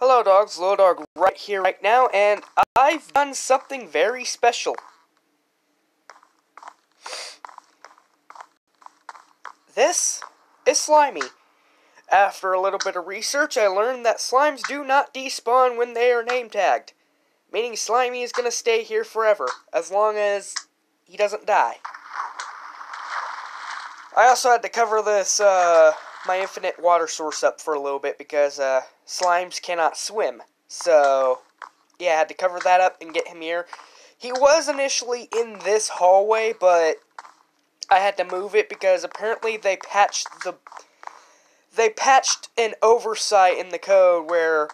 Hello dogs, Little Dog right here right now, and I've done something very special. This is Slimy. After a little bit of research, I learned that slimes do not despawn when they are name tagged, meaning Slimy is going to stay here forever, as long as he doesn't die. I also had to cover this, uh, my infinite water source up for a little bit because, uh, slimes cannot swim. So, yeah, I had to cover that up and get him here. He was initially in this hallway, but I had to move it because apparently they patched the they patched an oversight in the code where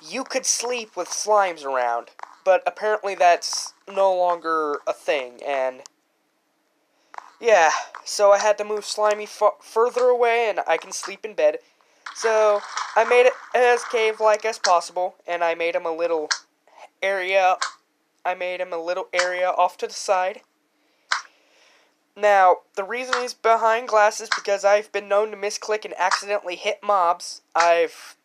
you could sleep with slimes around, but apparently that's no longer a thing and yeah, so I had to move Slimy further away and I can sleep in bed. So I made it as cave-like as possible and I made him a little area I made him a little area off to the side. Now, the reason he's behind glass is because I've been known to misclick and accidentally hit mobs. I've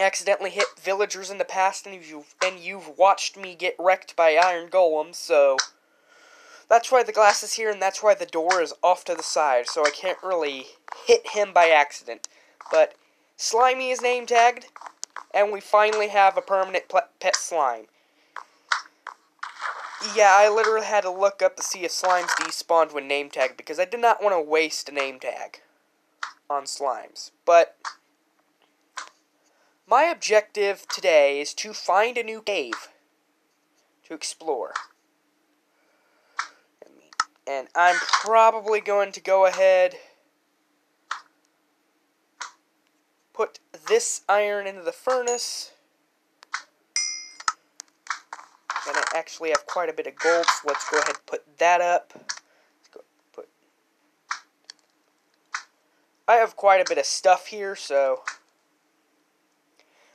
accidentally hit villagers in the past, and you've, and you've watched me get wrecked by iron golems, so... That's why the glass is here, and that's why the door is off to the side, so I can't really hit him by accident. But Slimy is name tagged, and we finally have a permanent pet slime. Yeah, I literally had to look up to see if slimes despawned when name tagged because I did not want to waste a name tag on slimes. But my objective today is to find a new cave to explore. And I'm probably going to go ahead put this iron into the furnace. And I actually have quite a bit of gold, so let's go ahead and put that up. Put. I have quite a bit of stuff here, so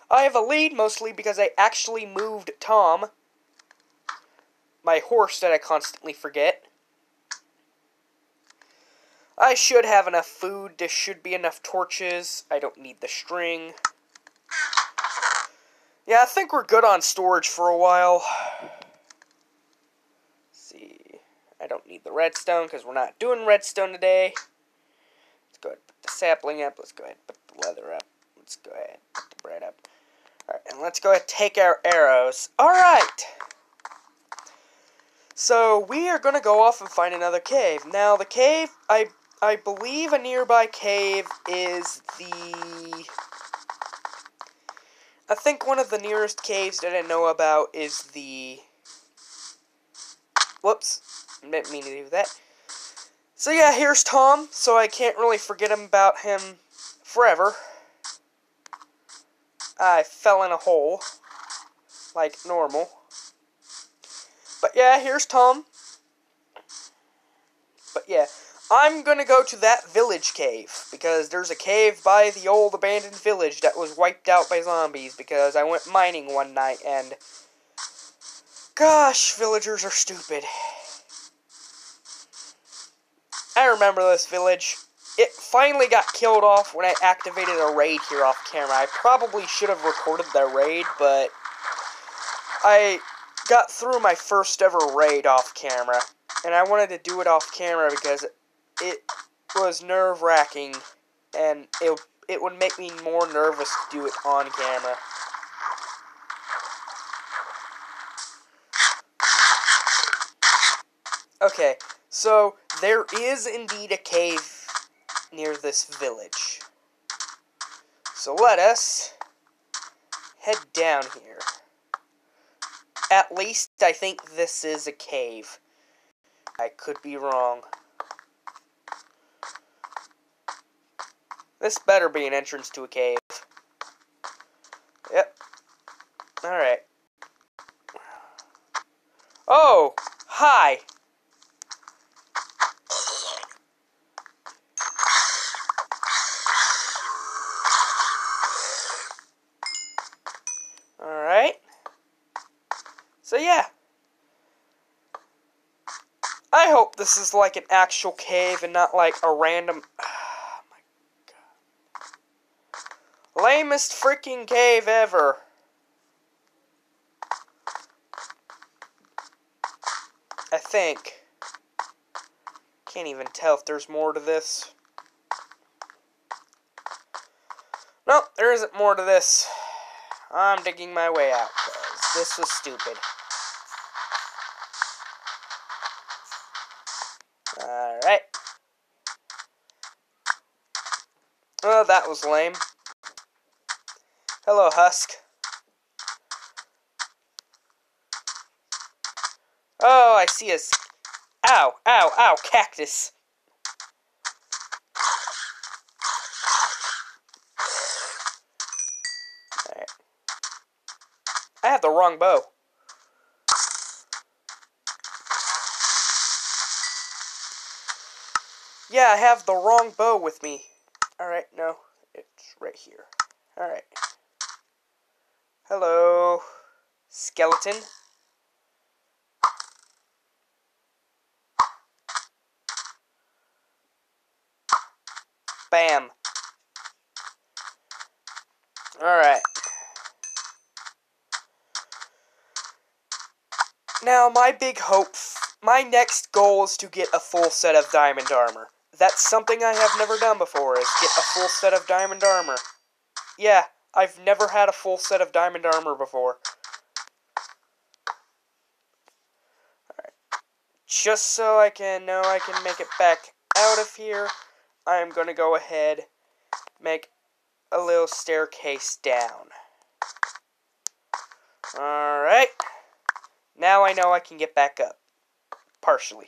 I have a lead mostly because I actually moved Tom, my horse that I constantly forget. I should have enough food. There should be enough torches. I don't need the string. Yeah, I think we're good on storage for a while. Let's see. I don't need the redstone because we're not doing redstone today. Let's go ahead and put the sapling up. Let's go ahead and put the leather up. Let's go ahead and put the bread up. Alright, and let's go ahead and take our arrows. Alright! So, we are going to go off and find another cave. Now, the cave, I, I believe a nearby cave is the I think one of the nearest caves that I know about is the... Whoops. Didn't mean to do that. So yeah, here's Tom, so I can't really forget him about him forever. I fell in a hole. Like normal. But yeah, here's Tom. But yeah, I'm gonna go to that village cave, because there's a cave by the old abandoned village that was wiped out by zombies, because I went mining one night, and... Gosh, villagers are stupid. I remember this village. It finally got killed off when I activated a raid here off camera. I probably should have recorded that raid, but... I got through my first ever raid off camera, and I wanted to do it off camera because it was nerve wracking, and it it would make me more nervous to do it on camera. Okay, so there is indeed a cave near this village. So let us head down here. At least I think this is a cave. I could be wrong. This better be an entrance to a cave. Yep. Alright. Oh! Hi! Alright. So yeah. I hope this is like an actual cave and not like a random Lamest freaking cave ever. I think. Can't even tell if there's more to this. Nope, there isn't more to this. I'm digging my way out, because this was stupid. Alright. Well, that was lame. Hello, Husk. Oh, I see a... Ow, ow, ow, cactus. I have the wrong bow. Yeah, I have the wrong bow with me. Alright, no. It's right here. Alright. Hello, skeleton. Bam. Alright. Now, my big hope, my next goal is to get a full set of diamond armor. That's something I have never done before, is get a full set of diamond armor. Yeah, I've never had a full set of diamond armor before. Alright. Just so I can know I can make it back out of here, I'm going to go ahead, make a little staircase down. Alright. Now I know I can get back up. Partially.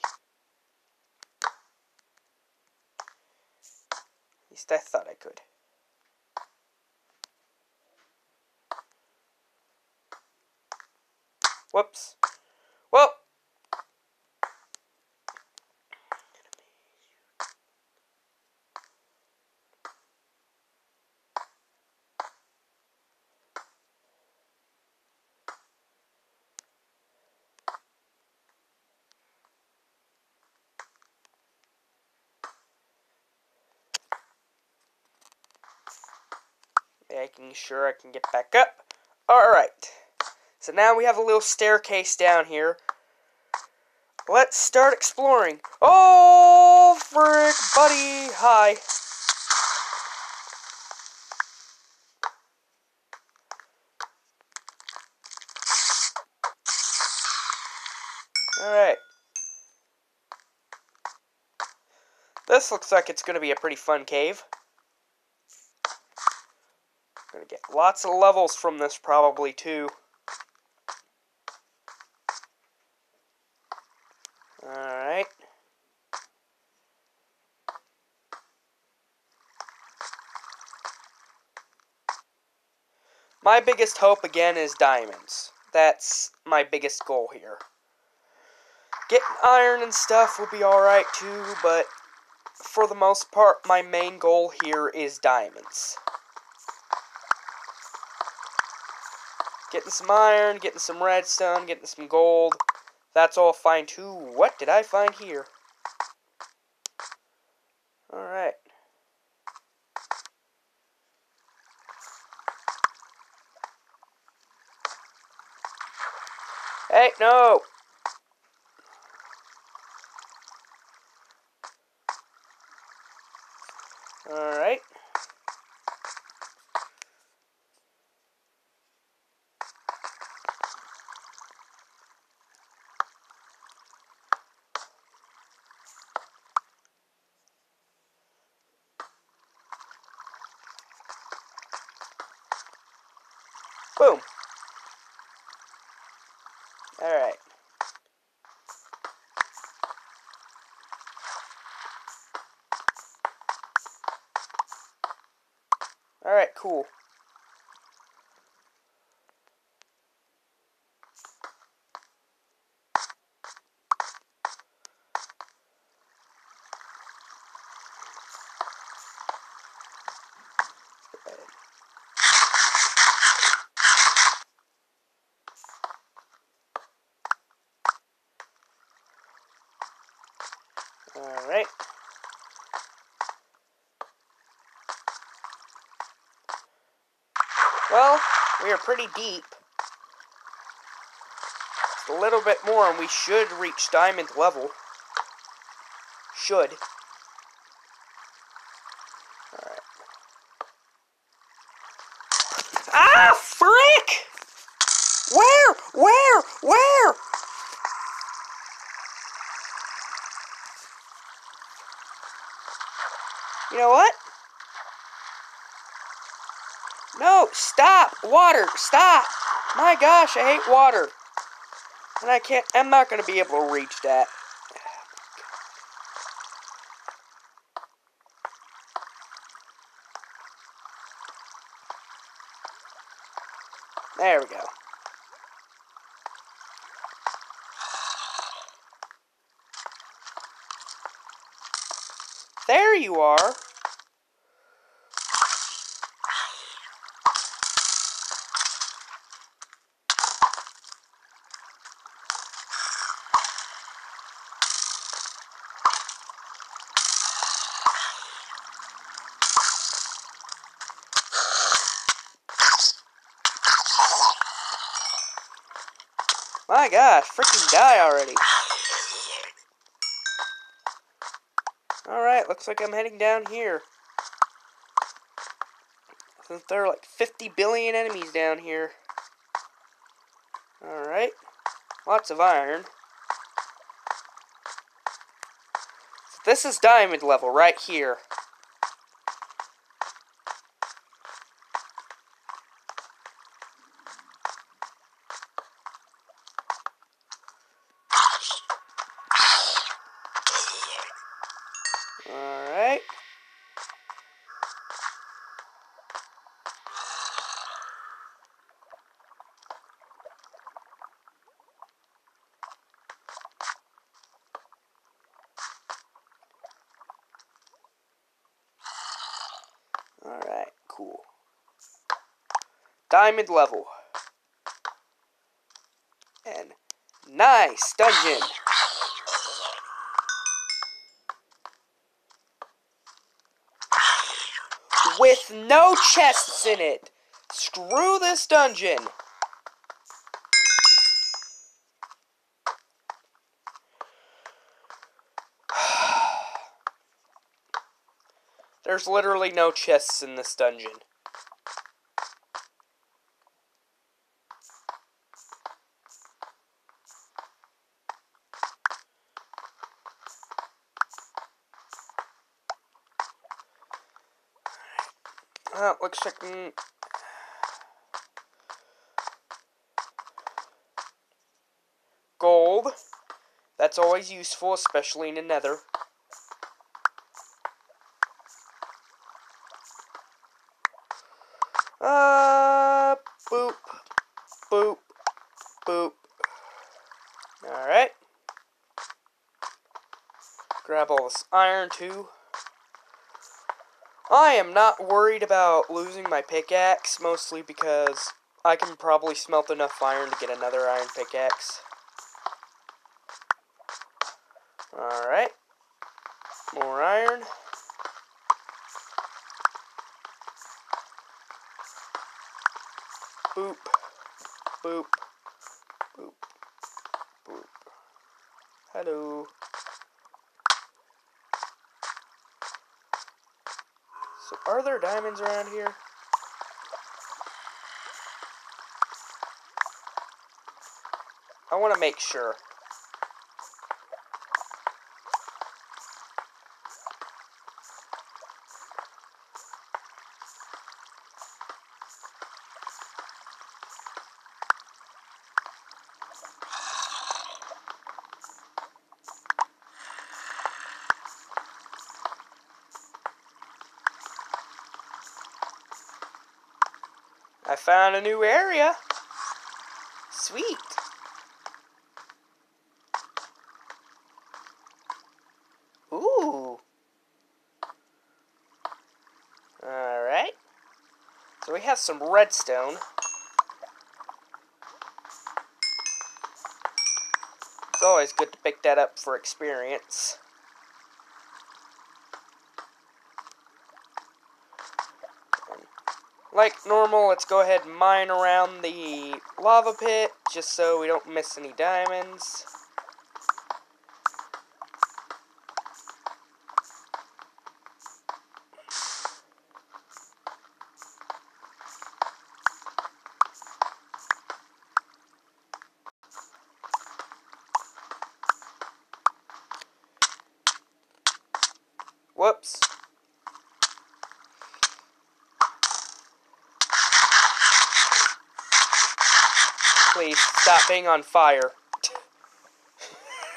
At least I thought I could. Whoops. Well. Making sure I can get back up. Alright. So now we have a little staircase down here. Let's start exploring. Oh, frick, buddy. Hi. Alright. This looks like it's going to be a pretty fun cave. Gonna get lots of levels from this probably too. Alright. My biggest hope again is diamonds. That's my biggest goal here. Getting iron and stuff will be alright too, but for the most part, my main goal here is diamonds. Getting some iron, getting some redstone, getting some gold. That's all fine too. What did I find here? Alright. Hey, no! Alright. Boom. Alright. Alright, cool. Alright. Well, we are pretty deep. a little bit more and we should reach diamond level. Should. Alright. Ah, frick! Where? Where? Where? You know what? No, stop! Water, stop! My gosh, I hate water. And I can't, I'm not going to be able to reach that. There we go. There you are. My gosh, freaking die already. Alright, looks like I'm heading down here. Since there are like 50 billion enemies down here. Alright. Lots of iron. So this is diamond level right here. Alright. Alright, cool. Diamond level. And nice dungeon. with no chests in it. Screw this dungeon. There's literally no chests in this dungeon. Like... Mm, gold. That's always useful, especially in the nether. Uh, boop, boop, boop. Alright. Grab all this iron, too. I am not worried about losing my pickaxe, mostly because I can probably smelt enough iron to get another iron pickaxe. Alright. More iron. Boop. Boop. Boop. Boop. Hello. So, are there diamonds around here? I want to make sure. Found a new area. Sweet. Ooh. Alright. So we have some redstone. It's always good to pick that up for experience. Like normal, let's go ahead and mine around the lava pit, just so we don't miss any diamonds. Whoops. Stop being on fire.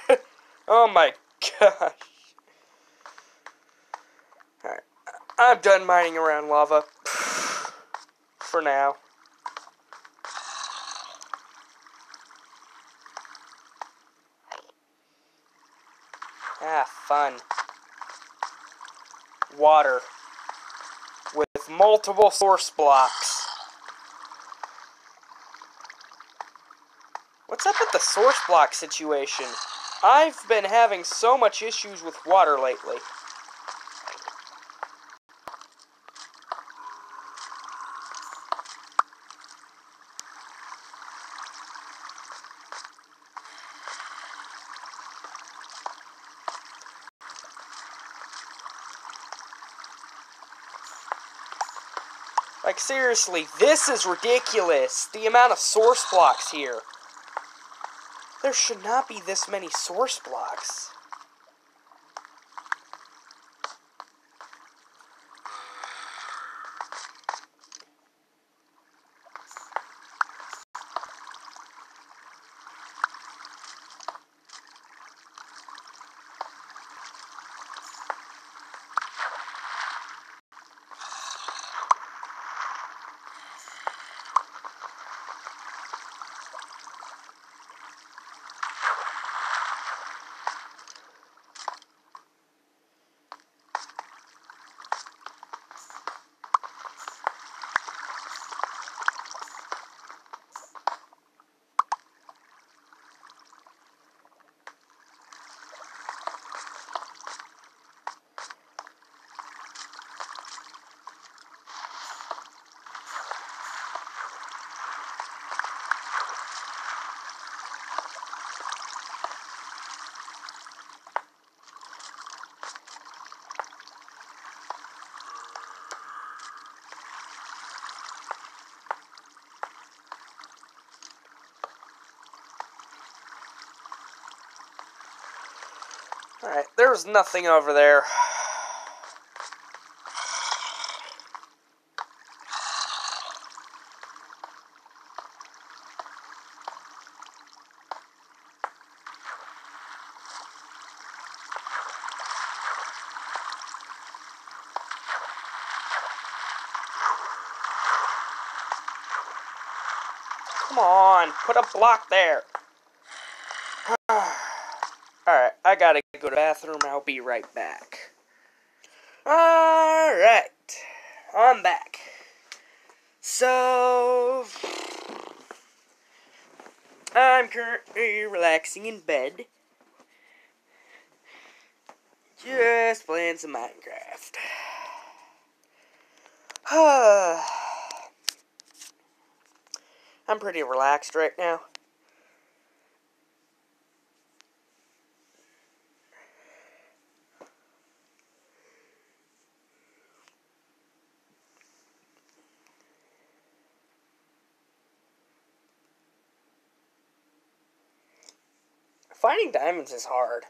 oh my gosh. Alright. I'm done mining around lava. For now. Ah, fun. Water. With multiple source blocks. What's up with the source block situation? I've been having so much issues with water lately. Like, seriously, this is ridiculous. The amount of source blocks here. There should not be this many source blocks. Alright, there's nothing over there. Come on, put a block there. Alright, I gotta go to the bathroom. I'll be right back. Alright, I'm back. So, I'm currently relaxing in bed. Just playing some Minecraft. I'm pretty relaxed right now. Finding diamonds is hard.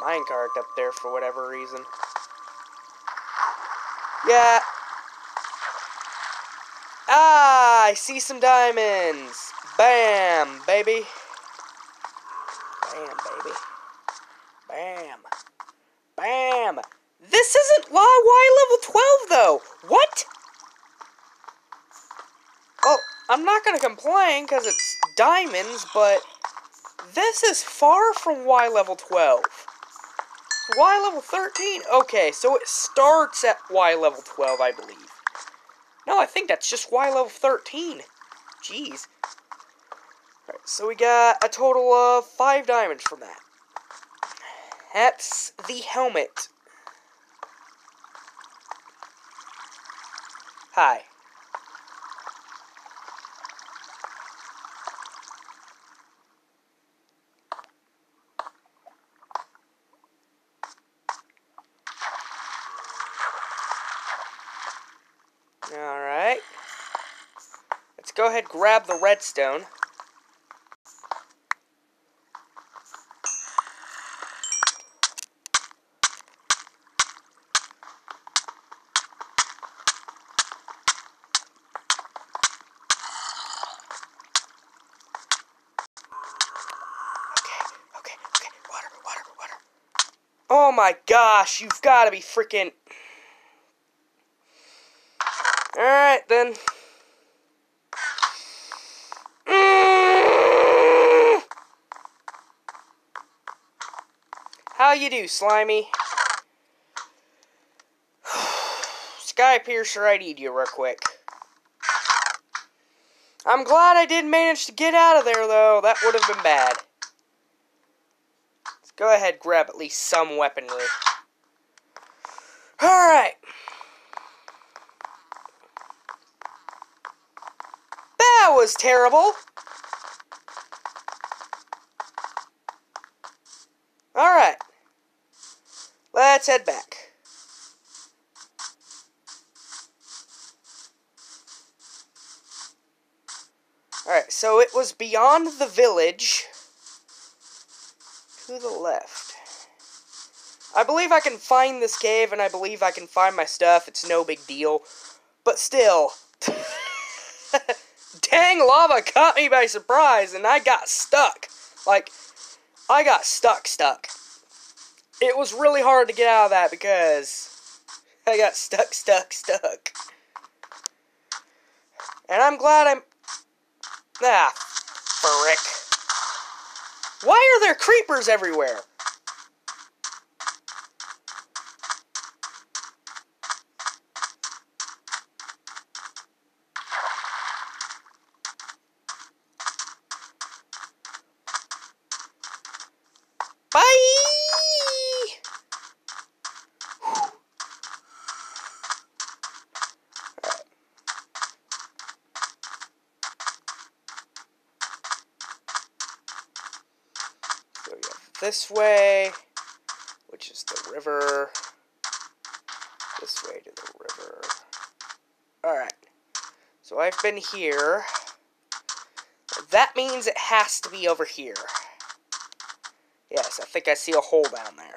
Minecart up there for whatever reason. Yeah. Ah, I see some diamonds. Bam, baby. Bam, baby. Bam. Bam. This isn't Y level 12, though. What? Well, I'm not to complain because it's diamonds, but this is far from Y level 12. Y level 13? Okay, so it starts at Y level 12, I believe. No, I think that's just Y level 13. Jeez. Alright, so we got a total of five diamonds from that. That's the helmet. Hi. Alright. Let's go ahead grab the redstone. Oh my gosh, you've got to be freaking... Alright, then. Mm. How you do, Slimy? Sky Piercer, I need you real quick. I'm glad I did manage to get out of there, though. That would have been bad. Go ahead grab at least some weaponry. Alright. That was terrible. Alright. Let's head back. Alright, so it was beyond the village. To the left. I believe I can find this cave, and I believe I can find my stuff. It's no big deal. But still. Dang, lava caught me by surprise, and I got stuck. Like, I got stuck, stuck. It was really hard to get out of that because I got stuck, stuck, stuck. And I'm glad I'm... Ah, frick. Why are there creepers everywhere? Bye! So we have this way, which is the river. This way to the river. Alright. So I've been here. That means it has to be over here. Yes, I think I see a hole down there.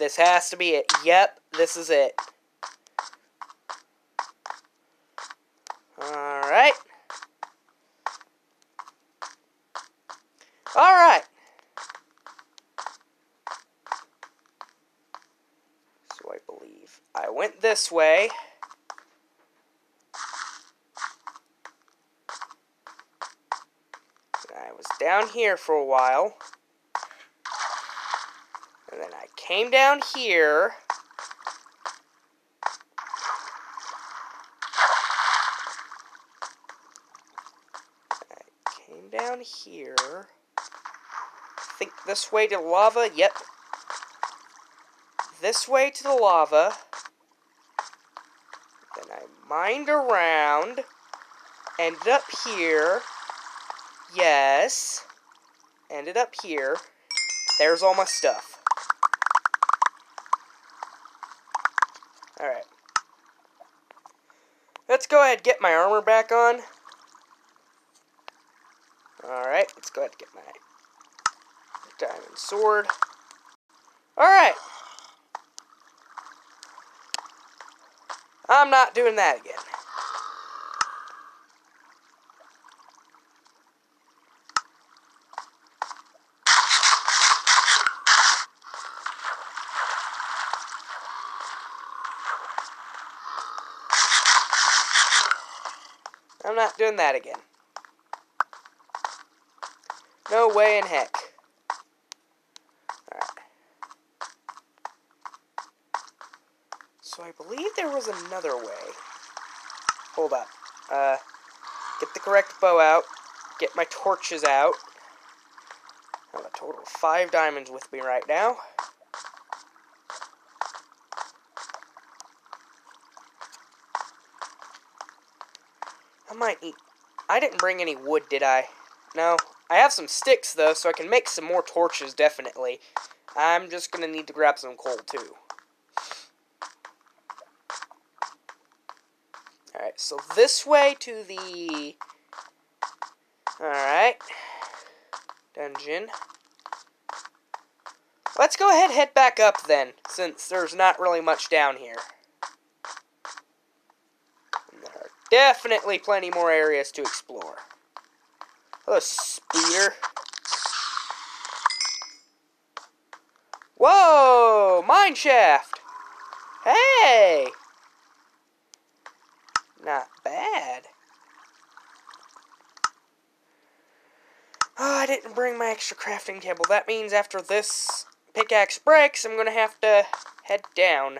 This has to be it. Yep, this is it. Alright. Alright. So I believe I went this way. I was down here for a while. And then I came down here. I came down here. I think this way to lava. Yep. This way to the lava. Mined around. Ended up here. Yes. Ended up here. There's all my stuff. Alright. Let's go ahead and get my armor back on. Alright, let's go ahead and get my diamond sword. Alright. I'm not doing that again. I'm not doing that again. No way in heck. Alright. So I believe there was another way. hold up. Uh, get the correct bow out. Get my torches out. I have a total of five diamonds with me right now. I might need... I didn't bring any wood, did I? No. I have some sticks, though, so I can make some more torches, definitely. I'm just to need to grab some coal, too. Alright, so this way to the... Alright. Dungeon. Let's go ahead head back up then, since there's not really much down here. And there are definitely plenty more areas to explore. Hello, speeder. Whoa! Mine shaft! Hey! Not bad. Oh, I didn't bring my extra crafting table. That means after this pickaxe breaks, I'm going to have to head down.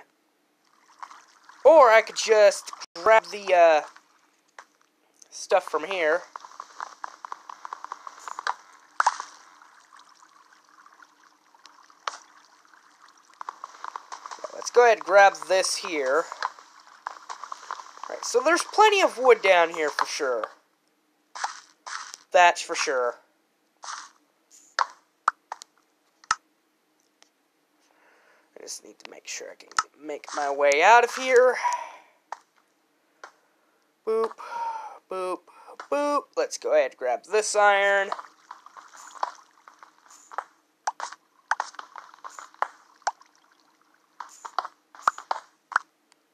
Or I could just grab the uh, stuff from here. Let's go ahead and grab this here. Right, so there's plenty of wood down here for sure. That's for sure. I just need to make sure I can make my way out of here. Boop, boop, boop. Let's go ahead and grab this iron.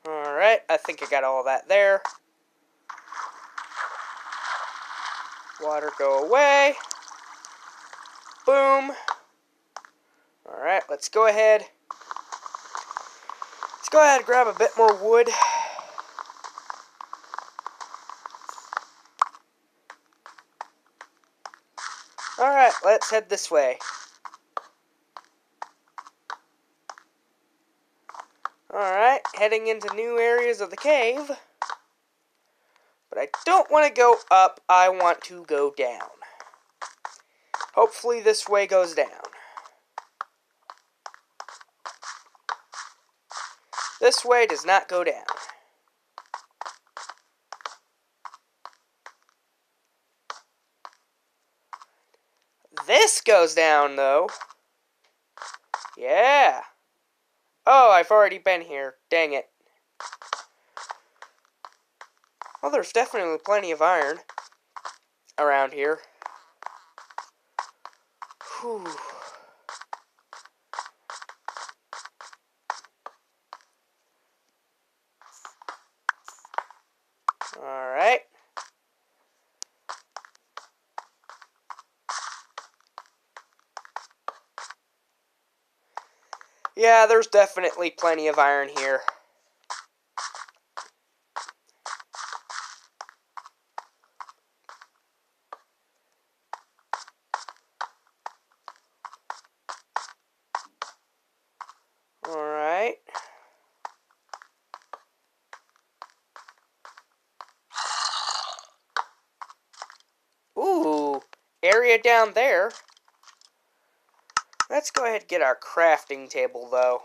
Alright, I think I got all that there. Water go away. Boom. Alright, let's go ahead Let's go ahead and grab a bit more wood. Alright, let's head this way. Alright, heading into new areas of the cave. But I don't want to go up, I want to go down. Hopefully this way goes down. This way does not go down. This goes down, though. Yeah. Oh, I've already been here. Dang it. Well, there's definitely plenty of iron around here. Whew. Alright. Yeah, there's definitely plenty of iron here. All right. Ooh, area down there. Let's go ahead and get our crafting table, though.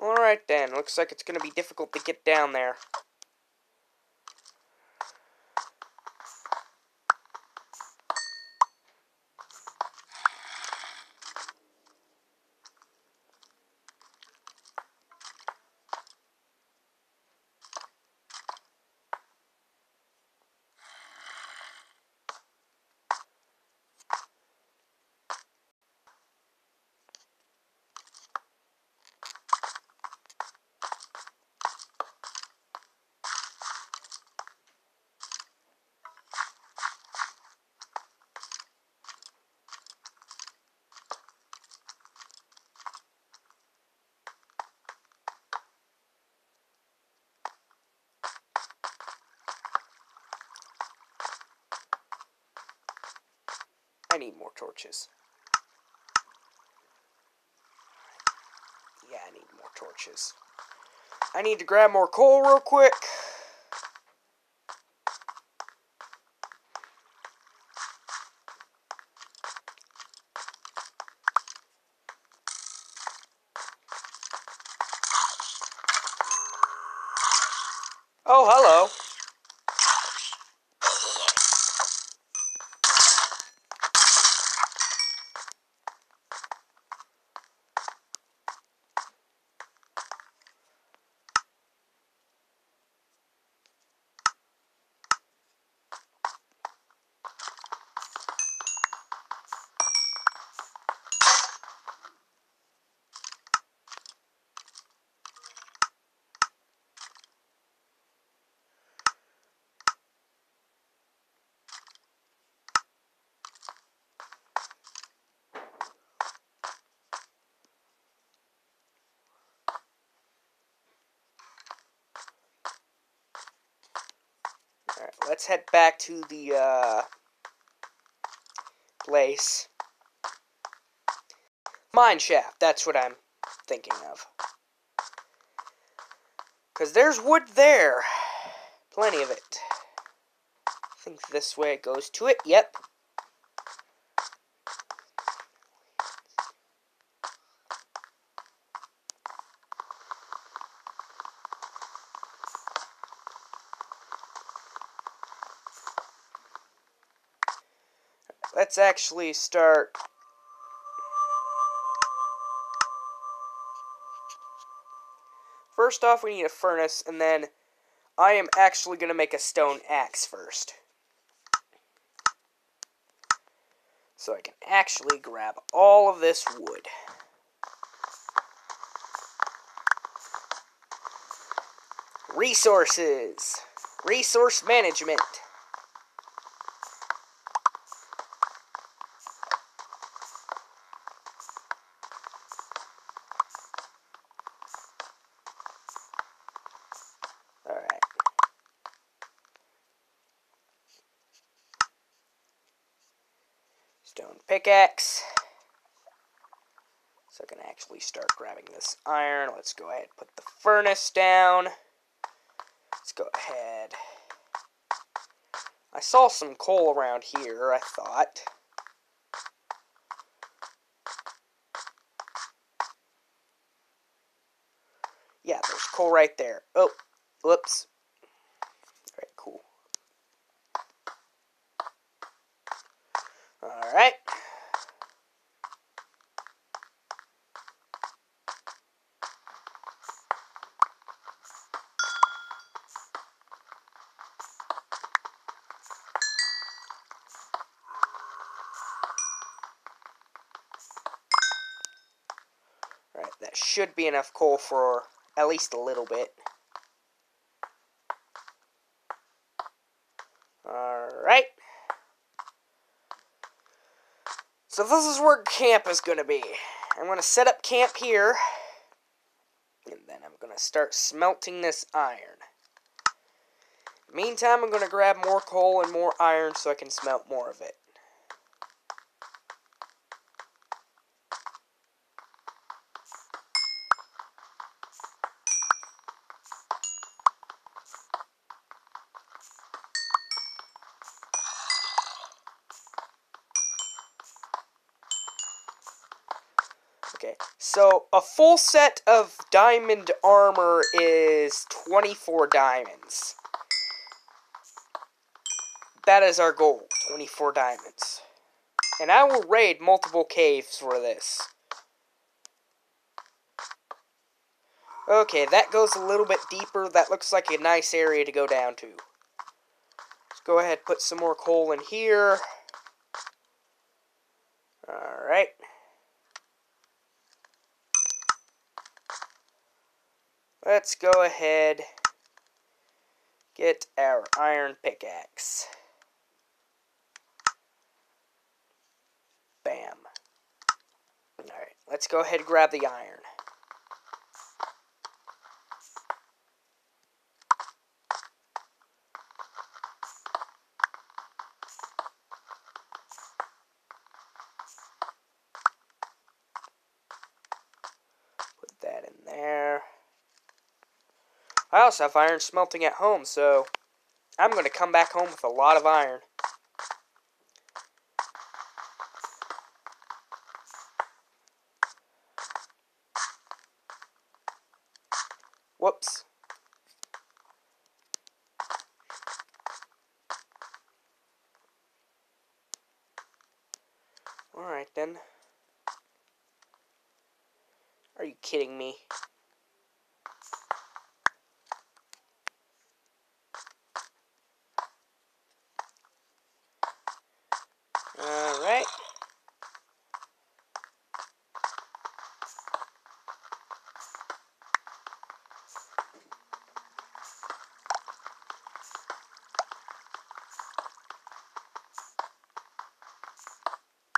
Alright then, looks like it's going to be difficult to get down there. Need to grab more coal real quick. Oh, hello. Alright, let's head back to the uh, place. Mine shaft, that's what I'm thinking of. Because there's wood there. Plenty of it. I think this way it goes to it. Yep. Let's actually start First off, we need a furnace, and then I am actually going to make a stone axe first. So I can actually grab all of this wood. Resources. Resource management. Alright. Stone pickaxe. So I can actually start grabbing this iron. Let's go ahead and put the furnace down. Let's go ahead. I saw some coal around here, I thought. Yeah, there's coal right there. Oh, whoops. Alright, cool. Alright. Alright, that should be enough coal for at least a little bit. Alright. So this is where camp is going to be. I'm going to set up camp here. And then I'm going to start smelting this iron. Meantime, I'm going to grab more coal and more iron so I can smelt more of it. Okay, so a full set of diamond armor is 24 diamonds. That is our goal, 24 diamonds. And I will raid multiple caves for this. Okay, that goes a little bit deeper. That looks like a nice area to go down to. Let's go ahead put some more coal in here. Alright. Let's go ahead get our iron pickaxe. Bam. Alright, let's go ahead and grab the iron. I also have iron smelting at home, so I'm going to come back home with a lot of iron. Whoops. Alright then. Are you kidding me? Alright.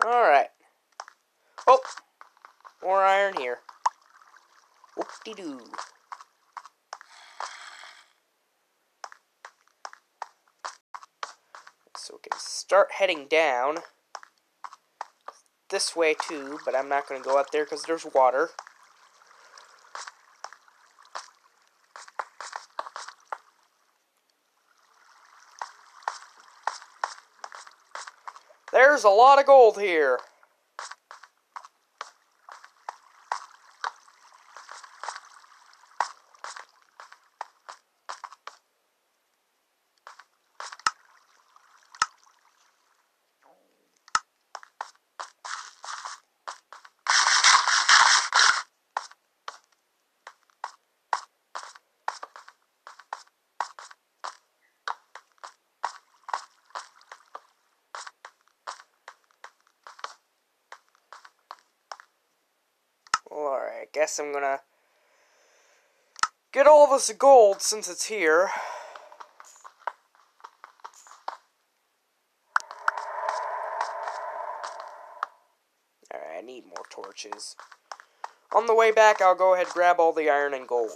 Alright. Oh! More iron here. Whoop-de-doo. So we can start heading down. This way too, but I'm not going to go up there because there's water. There's a lot of gold here. Alright, I guess I'm gonna this gold since it's here. Alright, I need more torches. On the way back, I'll go ahead grab all the iron and gold.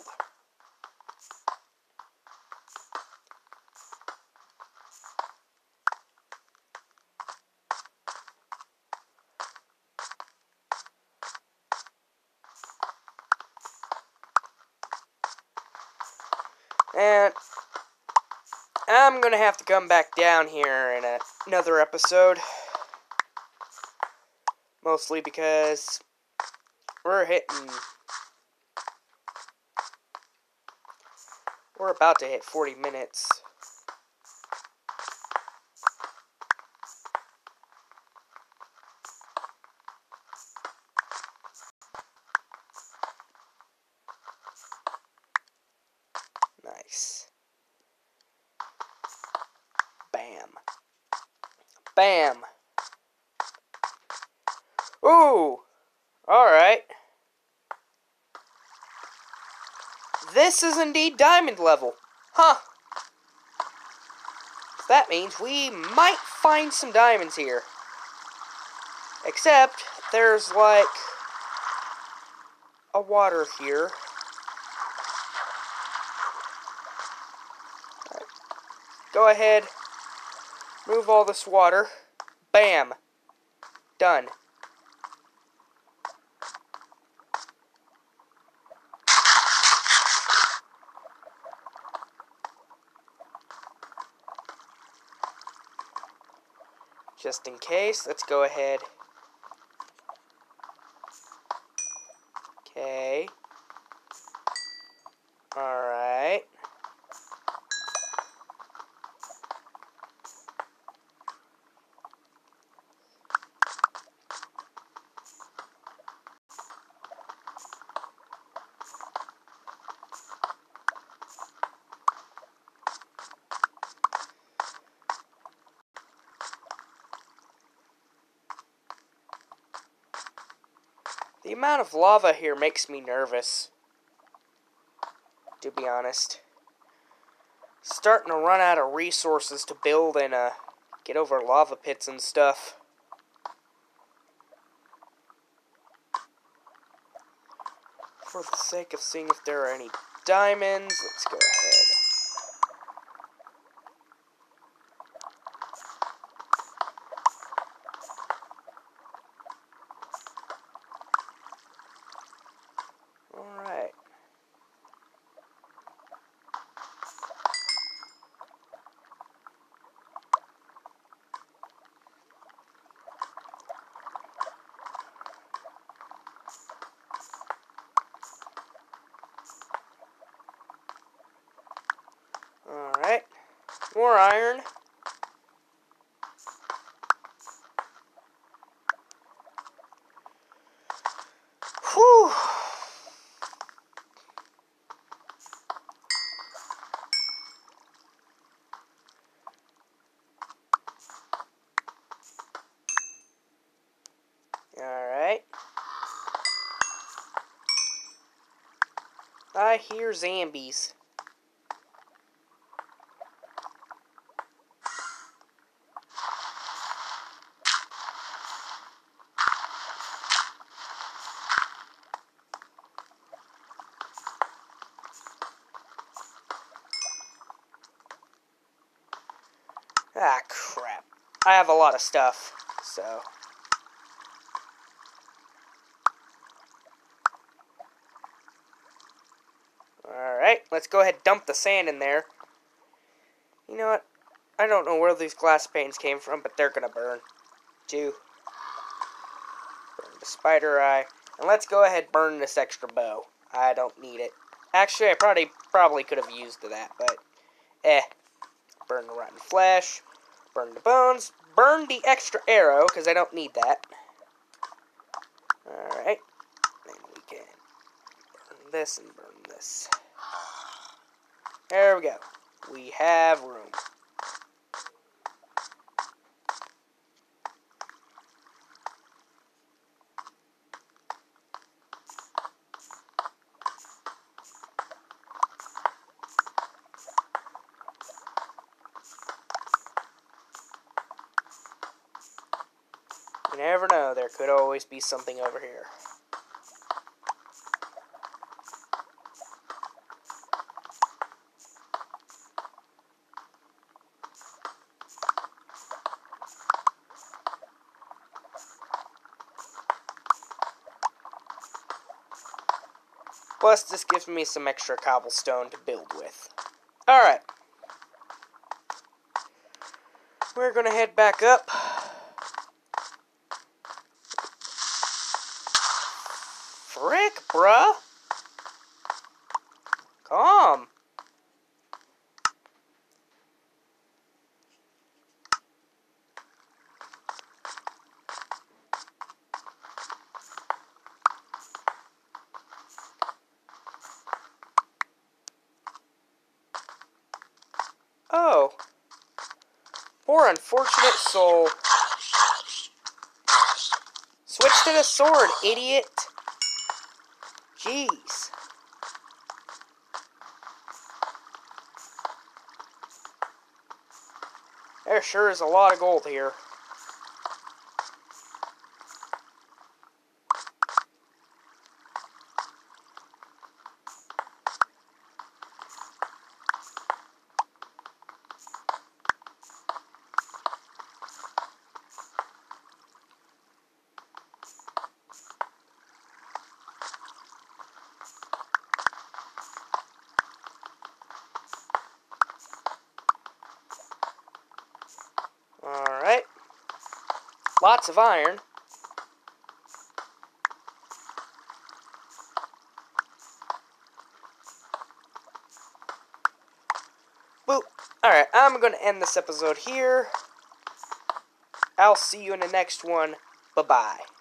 And I'm going to have to come back down here in a, another episode. Mostly because we're hitting... We're about to hit 40 minutes. Nice. Bam. Bam. Ooh. Alright. This is indeed diamond level. Huh. That means we might find some diamonds here. Except, there's like a water here. Go ahead, move all this water. Bam. Done. Just in case, let's go ahead. Okay. Alright. The amount lava here makes me nervous. To be honest. Starting to run out of resources to build and uh, get over lava pits and stuff. For the sake of seeing if there are any diamonds, let's go ahead. Alright. More iron. Whew. I hear zombies. Ah, crap. I have a lot of stuff, so... Alright, let's go ahead and dump the sand in there. You know what? I don't know where these glass panes came from, but they're gonna burn. Two. Burn the spider eye. And let's go ahead and burn this extra bow. I don't need it. Actually, I probably probably could have used that, but eh. Burn the rotten flesh. Burn the bones. Burn the extra arrow, because I don't need that. Alright. Then we can burn this and burn this. There we go. We have room. You never know, there could always be something over here. Plus, this gives me some extra cobblestone to build with. Alright. We're gonna head back up. Frick, bruh. Calm. Oh. Poor unfortunate soul. Switch to the sword, idiot. Jeez. There sure is a lot of gold here. Alright. Lots of iron. Alright, I'm going to end this episode here. I'll see you in the next one. Bye-bye.